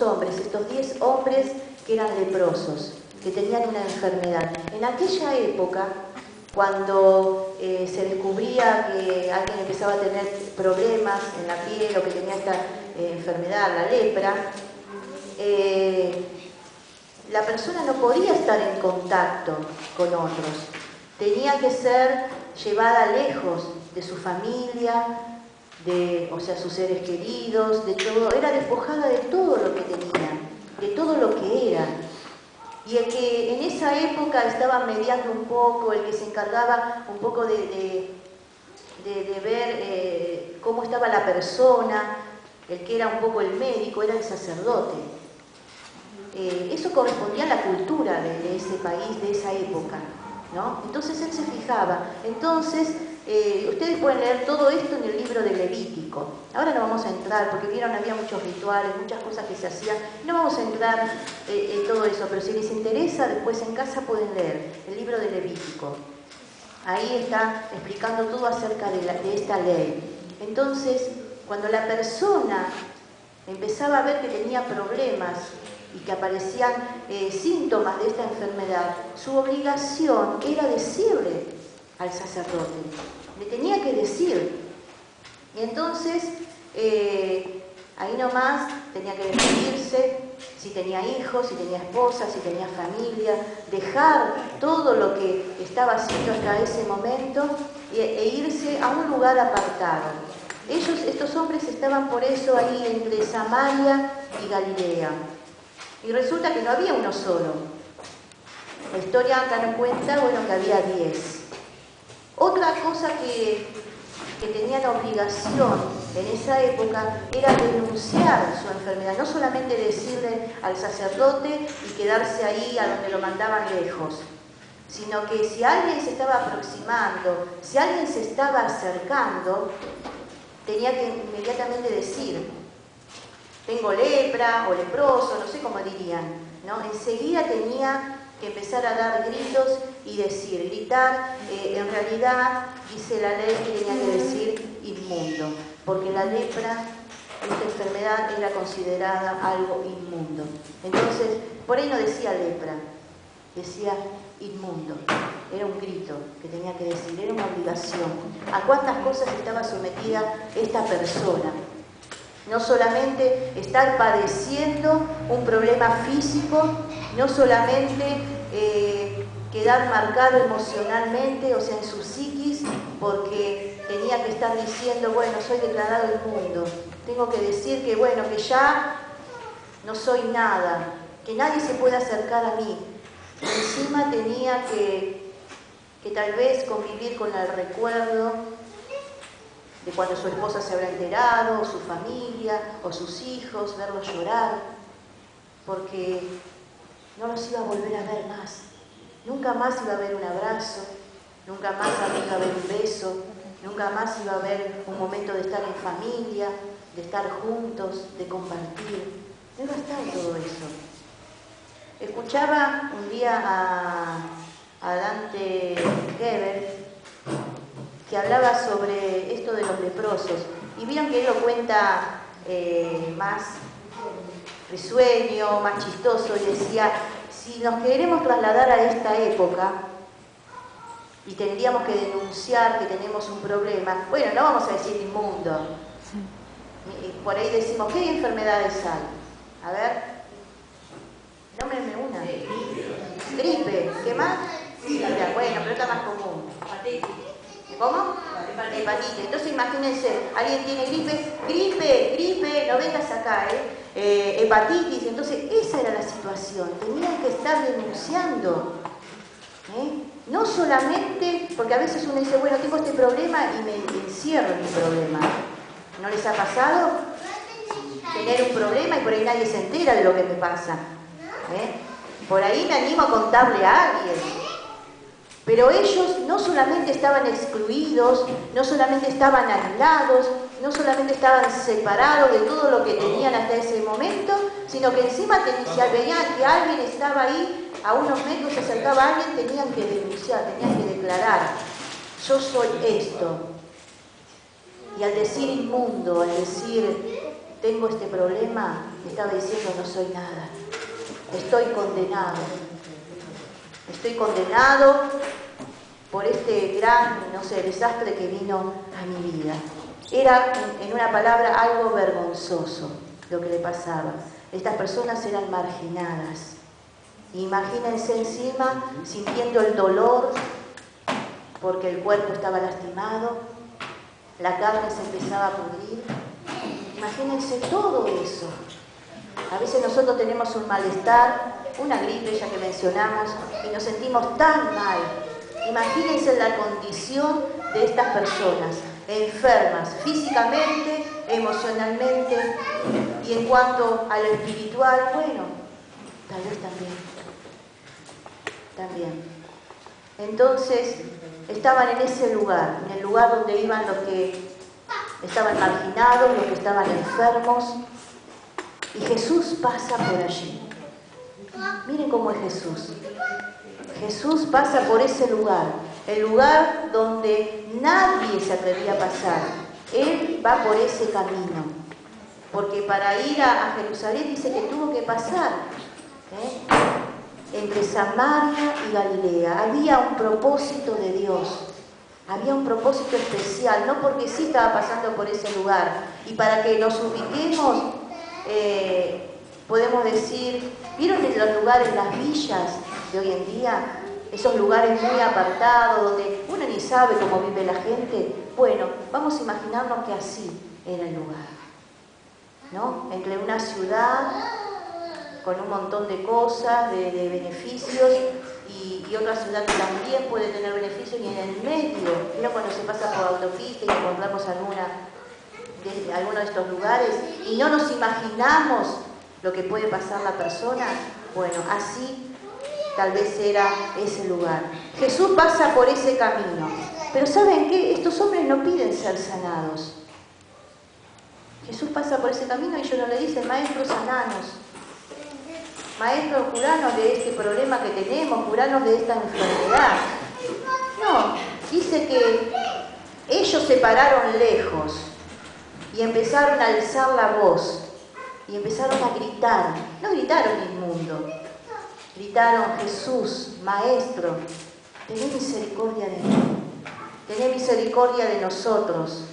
hombres, estos diez hombres que eran leprosos, que tenían una enfermedad. En aquella época, cuando eh, se descubría que alguien empezaba a tener problemas en la piel o que tenía esta eh, enfermedad, la lepra, eh, la persona no podía estar en contacto con otros. Tenía que ser llevada lejos de su familia, de, o sea, sus seres queridos, de todo. Era despojada de todo lo que tenía, de todo que era. Y el que en esa época estaba mediando un poco, el que se encargaba un poco de, de, ver eh, cómo estaba la persona, el que era un poco el médico, era el sacerdote. Eh, eso correspondía a la cultura de, ese país, de esa época. ¿no? Entonces él se fijaba. Entonces, eh, ustedes pueden leer todo esto en el libro de Levítico. Ahora no vamos a entrar, porque vieron, había muchos rituales, muchas cosas que se hacían. No vamos a entrar eh, en todo eso, pero si les interesa, después en casa pueden leer el libro de Levítico. Ahí está explicando todo acerca de, esta ley. Entonces, cuando la persona empezaba a ver que tenía problemas y que aparecían eh, síntomas de esta enfermedad, su obligación era decirle al sacerdote, le tenía que decir. Y entonces, eh, ahí nomás tenía que despedirse, si tenía hijos, si tenía esposa, si tenía familia, dejar todo lo que estaba haciendo hasta ese momento e irse a un lugar apartado. Ellos, estos hombres estaban por eso ahí entre Samaria y Galilea. Y resulta que no había uno solo. La historia acá nos cuenta, bueno, que había diez. Otra cosa que, que tenían obligación en esa época era denunciar su enfermedad, no solamente decirle al sacerdote y quedarse ahí a donde lo mandaban lejos, sino que si alguien se estaba aproximando, si alguien se estaba acercando, tenía que inmediatamente decir, tengo lepra o leproso, no sé cómo dirían, ¿no? Enseguida tenía que empezar a dar gritos y decir, gritar, eh, en realidad dice la ley que tenía que decir inmundo, porque la lepra, esta enfermedad era considerada algo inmundo. Entonces, por ahí no decía lepra, decía inmundo. Era un grito que tenía que decir, era una obligación. ¿A cuántas cosas estaba sometida esta persona? No solamente estar padeciendo un problema físico, no solamente eh, quedar marcado emocionalmente, o sea, en su psiquis, porque tenía que estar diciendo, bueno, soy declarado mundo Tengo que decir que, bueno, que ya no soy nada, que nadie se puede acercar a mí. Encima tenía que, que tal vez convivir con el recuerdo de cuando su esposa se habrá enterado, o su familia, o sus hijos, verlos llorar, porque no los iba a volver a ver más. Nunca más iba a haber un abrazo, nunca más iba a haber un beso, nunca más iba a haber un momento de estar en familia, de estar juntos, de compartir. No iba a estar todo eso. Escuchaba un día a, Dante Geber que hablaba sobre esto de los leprosos. Y vieron que él lo cuenta eh, más risueño, más chistoso, y decía, si nos queremos trasladar a esta época y tendríamos que denunciar que tenemos un problema, bueno, no vamos a decir inmundo. Y por ahí decimos, ¿qué enfermedades hay? A ver, nómbreme una. Gripe, ¿qué más? bueno, pero está más común. ¿Cómo? Hepatitis. Entonces imagínense, alguien tiene gripe, gripe, gripe, no vengas acá, ¿eh? ¿Eh? hepatitis. Entonces esa era la situación, tenían que estar denunciando. ¿eh? No solamente, porque a veces uno dice, bueno, tengo este problema y me encierro en mi problema. ¿No les ha pasado? Tener un problema y por ahí nadie se entera de lo que me pasa. ¿eh? Por ahí me animo a contarle a alguien. Pero ellos no solamente estaban excluidos, no solamente estaban aislados, no solamente estaban separados de todo lo que tenían hasta ese momento, sino que encima si veían que alguien estaba ahí, a unos metros se acercaba a alguien, tenían que denunciar, tenían que declarar, yo soy esto. Y al decir inmundo, al decir tengo este problema, estaba diciendo no soy nada, estoy condenado, estoy condenado por este gran, no sé, desastre que vino a mi vida. Era, en una palabra, algo vergonzoso lo que le pasaba. Estas personas eran marginadas. Imagínense encima sintiendo el dolor porque el cuerpo estaba lastimado, la carne se empezaba a pudrir. Imagínense todo eso. A veces nosotros tenemos un malestar, una gripe ya que mencionamos, y nos sentimos tan mal. Imagínense la condición de estas personas, enfermas físicamente, emocionalmente y en cuanto a lo espiritual, bueno, tal vez también. También. Entonces, estaban en ese lugar, en el lugar donde iban los que estaban marginados, los que estaban enfermos, y Jesús pasa por allí. Miren cómo es Jesús. Jesús pasa por ese lugar, el lugar donde nadie se atrevía a pasar. Él va por ese camino, porque para ir a, Jerusalén dice que tuvo que pasar. ¿eh? entre Samaria y Galilea. Había un propósito de Dios, había un propósito especial, no porque sí estaba pasando por ese lugar. Y para que nos ubiquemos, eh, podemos decir, ¿vieron en los lugares, las villas de hoy en día? Esos lugares muy apartados, donde uno ni sabe cómo vive la gente. Bueno, vamos a imaginarnos que así era el lugar. ¿No? Entre una ciudad con un montón de cosas, de, beneficios, y, otra ciudad que también puede tener beneficios, y en el medio, mira cuando se pasa por autopista y encontramos alguna de, alguno de estos lugares, y no nos imaginamos lo que puede pasar la persona, bueno, así tal vez era ese lugar. Jesús pasa por ese camino, pero ¿saben qué? Estos hombres no piden ser sanados. Jesús pasa por ese camino y ellos no le dicen, maestros sananos maestro, curanos de este problema que tenemos, curanos de esta enfermedad. No, dice que ellos se pararon lejos y empezaron a alzar la voz y empezaron a gritar. No gritaron inmundo, gritaron Jesús, Maestro, tené misericordia de mí, tené misericordia de nosotros.